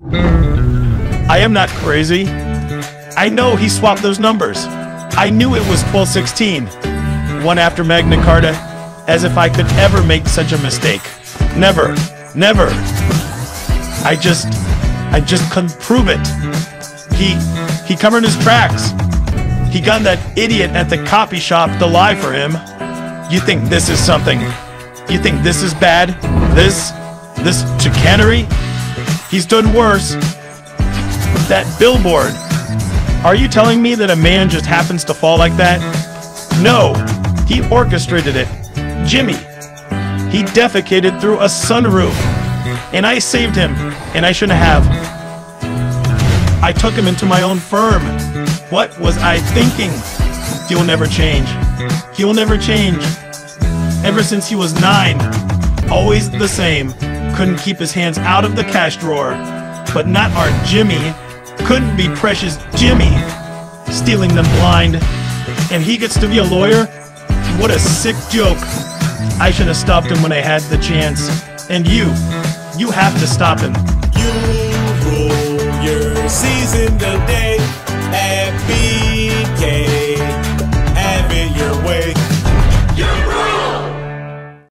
I am not crazy. I know he swapped those numbers. I knew it was 1216. One after Magna Carta, as if I could ever make such a mistake. Never. Never. I just. I just couldn't prove it. He. He covered his tracks. He got that idiot at the copy shop to lie for him. You think this is something? You think this is bad? This? This chicanery? He's done worse. That billboard. Are you telling me that a man just happens to fall like that? No, he orchestrated it. Jimmy. He defecated through a sunroof. And I saved him, and I shouldn't have. I took him into my own firm. What was I thinking? He'll never change. He'll never change. Ever since he was nine, always the same. Couldn't keep his hands out of the cash drawer. But not our Jimmy. Couldn't be precious Jimmy. Stealing them blind. And he gets to be a lawyer? What a sick joke. I should have stopped him when I had the chance. And you, you have to stop him. You your season.